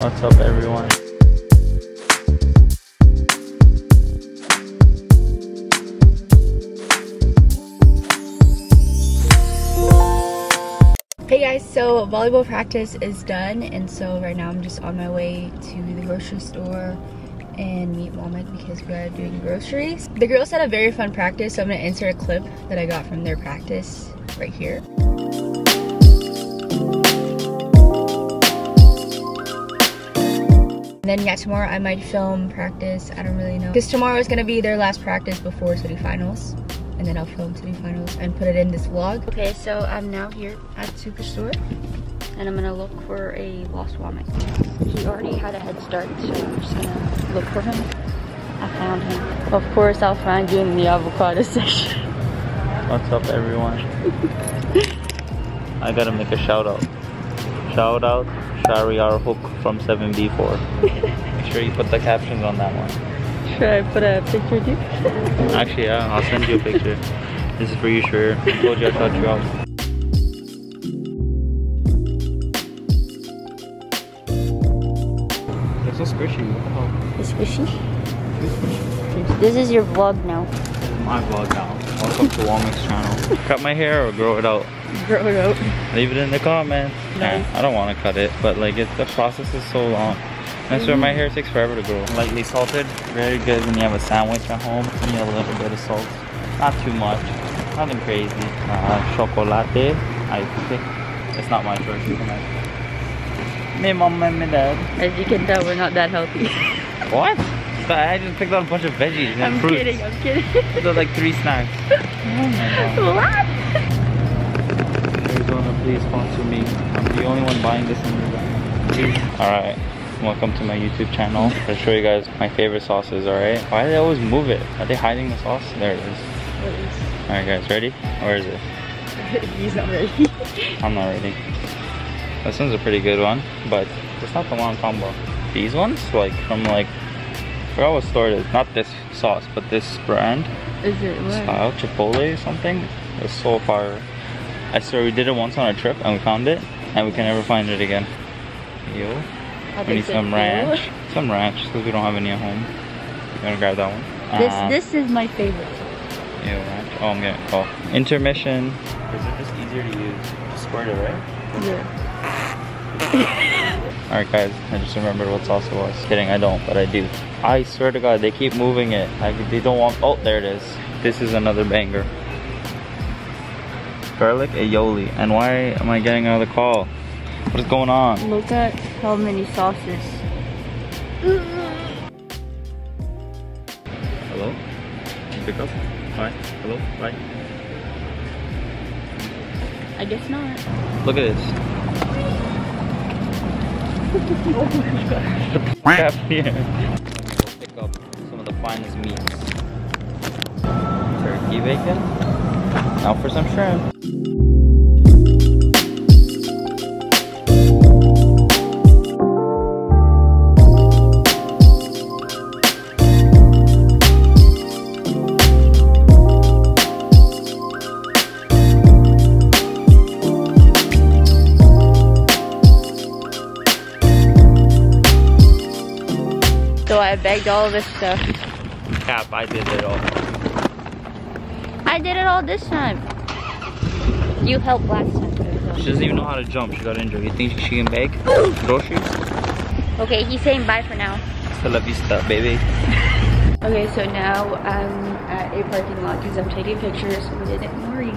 What's up everyone? Hey guys, so volleyball practice is done and so right now I'm just on my way to the grocery store and meet Walmart because we are doing groceries. The girls had a very fun practice so I'm gonna insert a clip that I got from their practice right here. Then yeah, tomorrow I might film practice, I don't really know. Because tomorrow is gonna be their last practice before city finals and then I'll film city finals and put it in this vlog. Okay, so I'm now here at Superstore and I'm gonna look for a lost Womit. He already had a head start, so I'm just gonna look for him. I found him. Of course, I'll find you in the avocado section. What's up everyone? I gotta make a shout out. Shout out Shariar Hook from 7B4. Make sure you put the captions on that one. Should I put a picture too? Actually, yeah, I'll send you a picture. This is for you, sure. I told you I'd shout you out. They're so squishy. What the hell? It's squishy. This is your vlog now. My vlog now. Welcome to Walmix channel. Cut my hair or grow it out? Grow it out. Leave it in the comments. Nice. Nah, I don't want to cut it, but like it, the process is so long. I swear my hair takes forever to grow. Lightly salted, very good when you have a sandwich at home. You need a little bit of salt. Not too much, nothing crazy. Uh, chocolate, I think it's not my choice. Me mom and my dad. As you can tell, we're not that healthy. What? I just picked out a bunch of veggies and I'm fruits. kidding, I'm kidding. Those are like three snacks. what? Arizona, please sponsor me. I'm the only one buying this in Arizona. Please. Alright, welcome to my YouTube channel. I'll show you guys my favorite sauces, alright? Why do they always move it? Are they hiding the sauce? There it is. Alright guys, ready? Where is it? He's not ready. I'm not ready. This one's a pretty good one, but it's not the one combo. These ones, like from like, I forgot what store it is. Not this sauce, but this brand. Is it what? style, Chipotle or something. It's so fire. I swear we did it once on a trip and we found it and we can never find it again. Yo, I we need think so some too. ranch. Some ranch because we don't have any at home. You wanna grab that one? This Uh, this is my favorite. Ew, ranch. Oh, I'm getting call. Intermission. Is it just easier to use? Just squirt it, right? Yeah. Alright guys, I just remembered what sauce it was. Kidding, I don't, but I do. I swear to god, they keep moving it. Like they don't want oh there it is. This is another banger. Garlic aioli. And why am I getting another call? What is going on? Look at how many sauces. Hello? Can you pick up? Hi. Hello? Bye. I guess not. Look at this. oh my here. Go pick up some of the finest meats. Turkey bacon. Now for some shrimp. So I begged all this stuff. Cap, I did it all. I did it all this time. You helped last time. She doesn't even know how to jump. She got injured. You think she can beg groceries? Okay, he's saying bye for now. Hasta la vista, baby. Okay, so now I'm at a parking lot because I'm taking pictures with Maurice.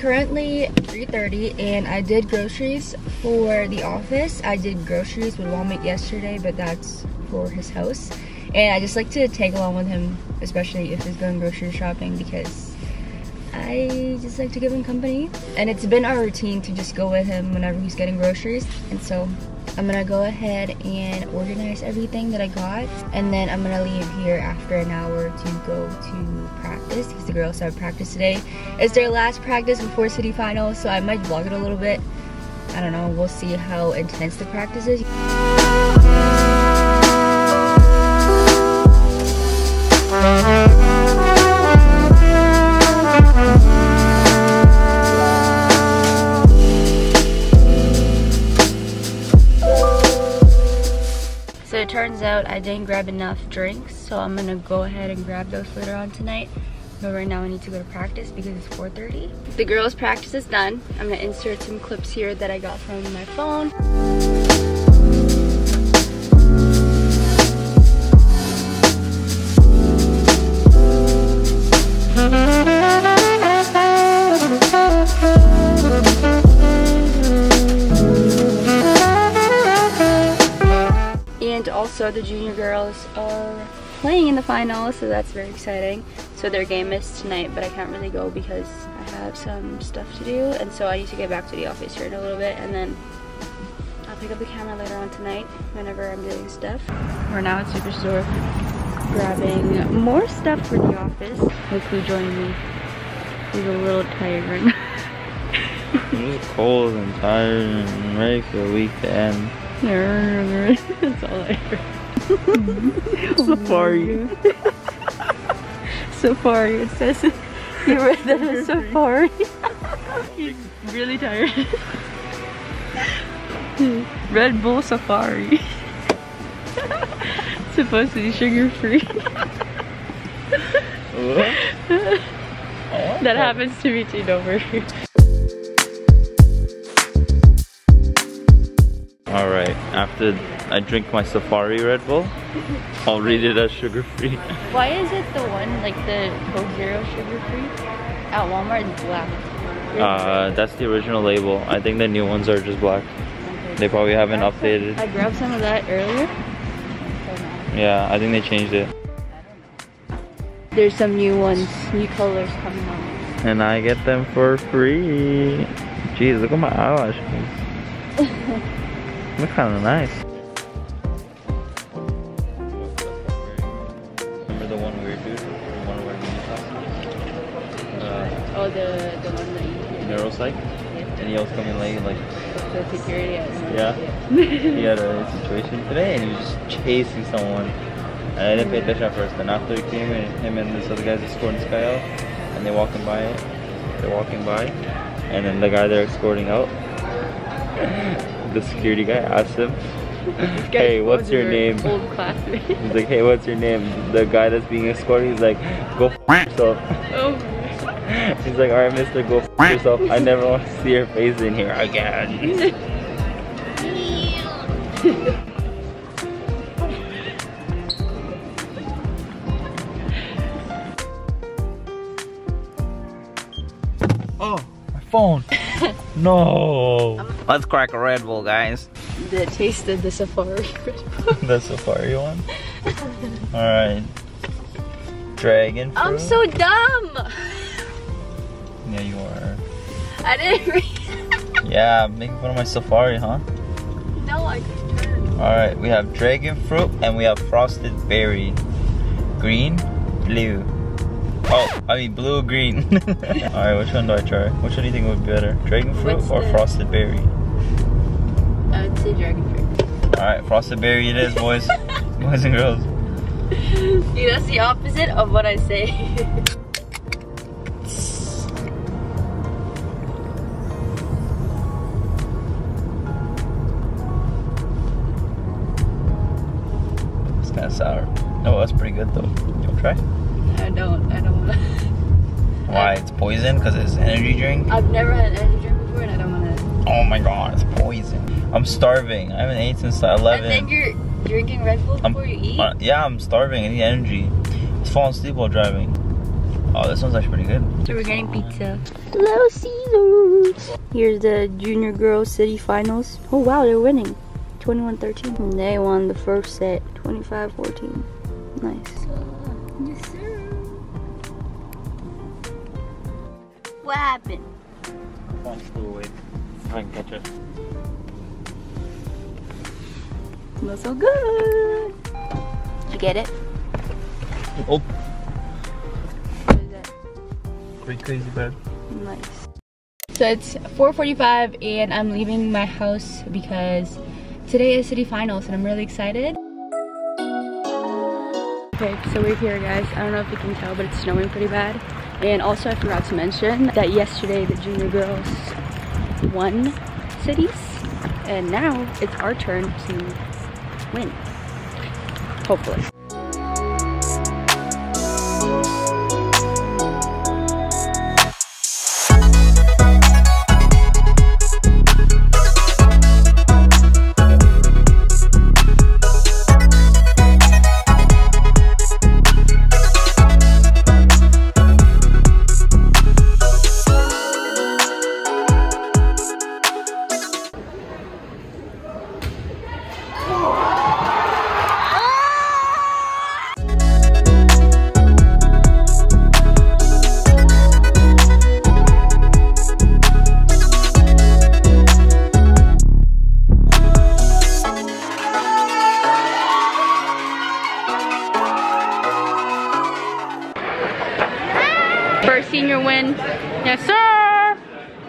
Currently 3.30 and I did groceries for the office. I did groceries with Walmart yesterday, but that's for his house. And I just like to tag along with him, especially if he's going grocery shopping because I just like to give him company. And it's been our routine to just go with him whenever he's getting groceries. And so I'm gonna go ahead and organize everything that I got. And then I'm gonna leave here after an hour to go to practice because the girls have practice today. It's their last practice before city finals, so I might vlog it a little bit. I don't know, we'll see how intense the practice is. So it turns out I didn't grab enough drinks, so I'm gonna go ahead and grab those later on tonight. But right now I need to go to practice because it's 4.30. The girls' practice is done. I'm gonna insert some clips here that I got from my phone. Also the junior girls are playing in the finals, so that's very exciting. So their game is tonight, but I can't really go because I have some stuff to do, and so I need to get back to the office here in a little bit, and then I'll pick up the camera later on tonight whenever I'm doing stuff. We're now at Superstore grabbing more stuff for the office. Look who joined me. He's a little tired right now. Cold and tired and ready for the week to end. That's all I heard. Safari. Safari. It says you read that as Safari. He's really tired. Red Bull Safari. Supposed to be sugar free. that happens to me too, don't worry. After I drink my Safari Red Bull, I'll read it as sugar free. Why is it the one, like the Coke Zero sugar free at Walmart is black? Uh, that's the original label. I think the new ones are just black. They probably haven't updated. I grabbed some of that earlier. Yeah, I think they changed it. There's some new ones, new colors coming on. And I get them for free. Jeez, look at my eyelashes. Look kind of nice. Remember the one weird dude? The one wearing mini Uh, Oh, the the one that you neuropsych? And he was coming late, like, the security. At Yeah. he had a situation today and he was just chasing someone. And I didn't pay attention at first. Then after he came and him and this other guy's escorting this guy out and they're walking by they're walking by and then the guy they're escorting out the security guy asked him Hey, what's your name? Old classmate. He's like, hey, what's your name? The guy that's being escorted, he's like, go f yourself. oh. He's like, alright, mister, go f yourself. I never want to see your face in here again. oh, my phone. No. Let's crack a Red Bull, guys. the taste of the safari. the safari one. Alright. Dragon fruit. I'm so dumb. Yeah, you are. I didn't read. Yeah, making fun of my safari, huh? no, I couldn't turn. Alright, we have dragon fruit and we have frosted berry. Green, blue. Oh, I mean blue, green. Alright, which one do I try? Which one do you think would be better? Dragon fruit What's or the- frosted berry? I would say dragon fruit. Alright, frosted berry it is, boys. boys and girls. See, that's the opposite of what I say. It's kind of sour. No, that's pretty good though. You want to try? I don't. Why? It's poison because it's energy drink? I've never had an energy drink before, and I don't want to. Oh my god, it's poison. I'm starving. I haven't ate since 11. And then you're drinking Red Bull I'm- before you eat. Uh, yeah, I'm starving. I need energy. I was falling asleep while driving. Oh, this one's actually pretty good. So we're getting pizza. Little Caesars. Here's the junior girls city finals. Oh wow, they're winning. 21-13. They won the first set. 25-14. Nice. What happened? Come on, screw away. I can catch it. Smells so good. Did you get it? Oh, What is that? pretty crazy, bad. Nice. So it's 4.45 and I'm leaving my house because today is city finals and I'm really excited. Okay, so we're here guys. I don't know if you can tell, but it's snowing pretty bad. And also I forgot to mention that yesterday the junior girls won cities. And now it's our turn to win. Hopefully. Senior win. Yes, sir!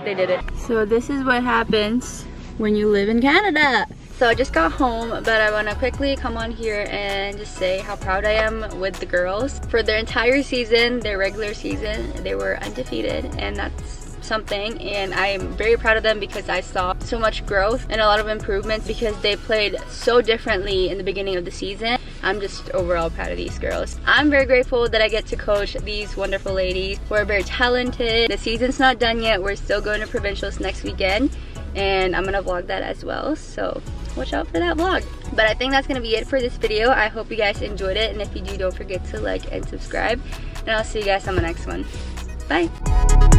They did it. So this is what happens when you live in Canada. So I just got home, but I want to quickly come on here and just say how proud I am with the girls. For their entire season, their regular season, they were undefeated, and that's something and I am very proud of them because I saw so much growth and a lot of improvements because they played so differently in the beginning of the season. I'm just overall proud of these girls. I'm very grateful that I get to coach these wonderful ladies who are very talented. The season's not done yet. We're still going to provincials next weekend and I'm gonna vlog that as well. So watch out for that vlog. But I think that's gonna be it for this video. I hope you guys enjoyed it and if you do, don't forget to like and subscribe. And I'll see you guys on the next one. Bye.